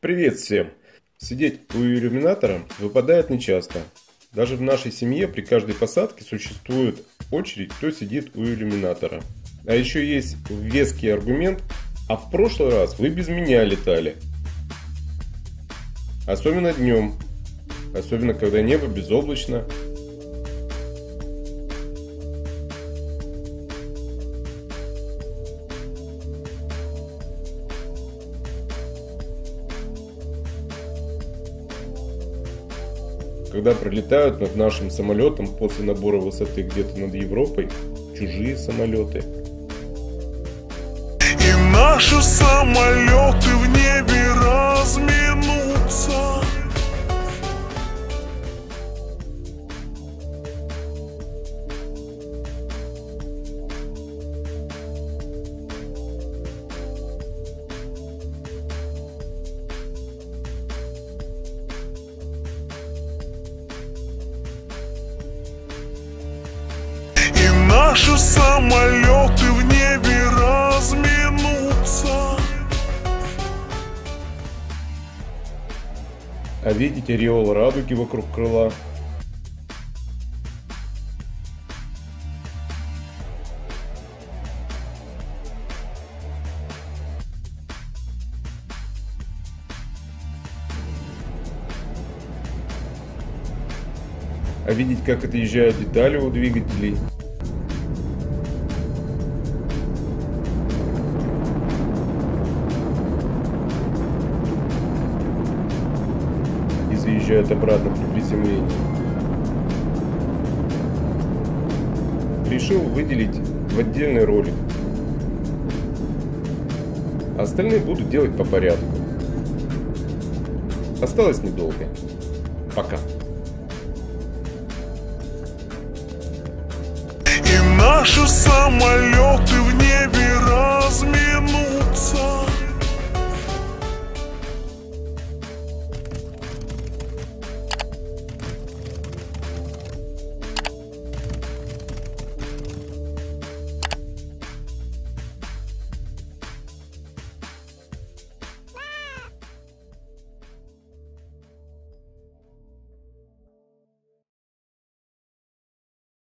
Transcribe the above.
Привет всем! Сидеть у иллюминатора выпадает нечасто. Даже в нашей семье при каждой посадке существует очередь, кто сидит у иллюминатора. А еще есть веский аргумент, а в прошлый раз вы без меня летали. Особенно днем. Особенно когда небо безоблачно, когда пролетают над нашим самолетом после набора высоты где-то над Европой чужие самолеты. И наши самолеты в Наши самолеты в небе разминутся А видите ореол радуги вокруг крыла? А видеть, как отъезжают детали у двигателей? Заезжают обратно при приземлении. Решил выделить в отдельный ролик. Остальные буду делать по порядку. Осталось недолго. Пока. И наши самолеты